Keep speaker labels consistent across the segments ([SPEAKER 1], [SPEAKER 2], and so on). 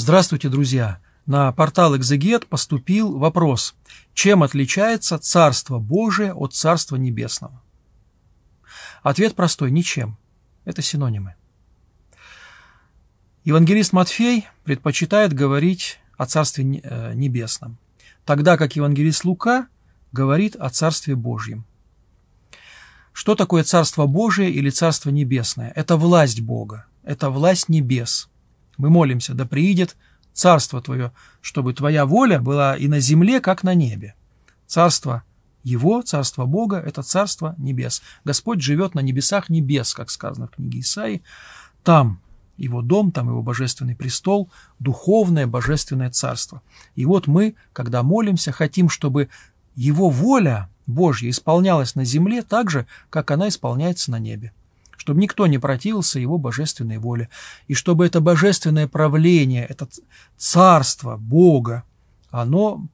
[SPEAKER 1] Здравствуйте, друзья! На портал «Экзегет» поступил вопрос, чем отличается Царство Божие от Царства Небесного? Ответ простой – ничем. Это синонимы. Евангелист Матфей предпочитает говорить о Царстве э, Небесном, тогда как евангелист Лука говорит о Царстве Божьем. Что такое Царство Божие или Царство Небесное? Это власть Бога, это власть небес – мы молимся, да приидет Царство Твое, чтобы Твоя воля была и на земле, как на небе. Царство Его, Царство Бога – это Царство Небес. Господь живет на небесах небес, как сказано в книге Исаии. Там его дом, там его божественный престол, духовное божественное царство. И вот мы, когда молимся, хотим, чтобы его воля Божья исполнялась на земле так же, как она исполняется на небе чтобы никто не противился его божественной воле, и чтобы это божественное правление, это царство Бога, оно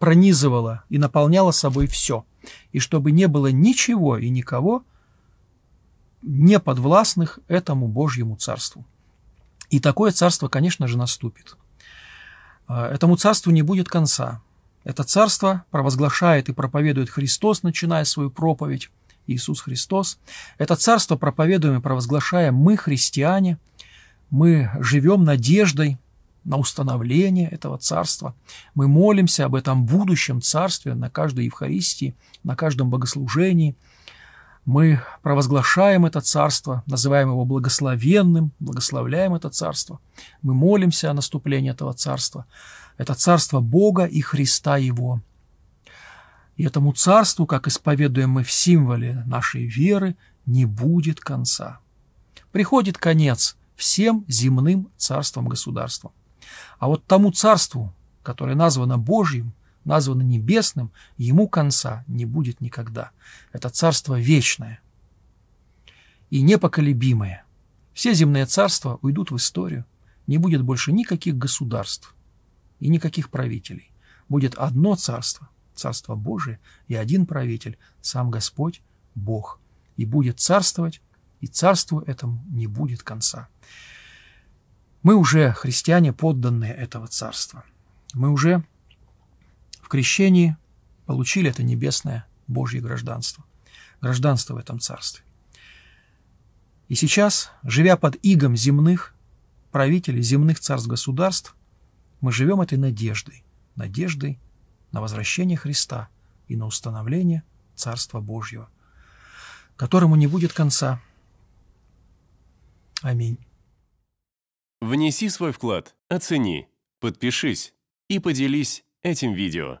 [SPEAKER 1] пронизывало и наполняло собой все, и чтобы не было ничего и никого не подвластных этому Божьему царству. И такое царство, конечно же, наступит. А, этому царству не будет конца. Это царство провозглашает и проповедует Христос, начиная свою проповедь. Иисус Христос. Это царство проповедуем и провозглашаем мы, христиане. Мы живем надеждой на установление этого царства. Мы молимся об этом будущем царстве на каждой Евхаристии, на каждом богослужении. Мы провозглашаем это царство, называем его благословенным, благословляем это царство. Мы молимся о наступлении этого царства. Это царство Бога и Христа Его – и этому царству, как исповедуем мы в символе нашей веры, не будет конца. Приходит конец всем земным царствам государствам. А вот тому царству, которое названо Божьим, названо небесным, ему конца не будет никогда. Это царство вечное и непоколебимое. Все земные царства уйдут в историю, не будет больше никаких государств и никаких правителей. Будет одно царство, Царство Божие и один правитель, сам Господь, Бог, и будет царствовать, и царству этому не будет конца. Мы уже, христиане, подданные этого царства. Мы уже в крещении получили это небесное Божье гражданство, гражданство в этом царстве. И сейчас, живя под игом земных правителей, земных царств-государств, мы живем этой надеждой, надеждой на возвращение Христа и на установление Царства Божьего, которому не будет конца. Аминь.
[SPEAKER 2] Внеси свой вклад, оцени, подпишись и поделись этим видео.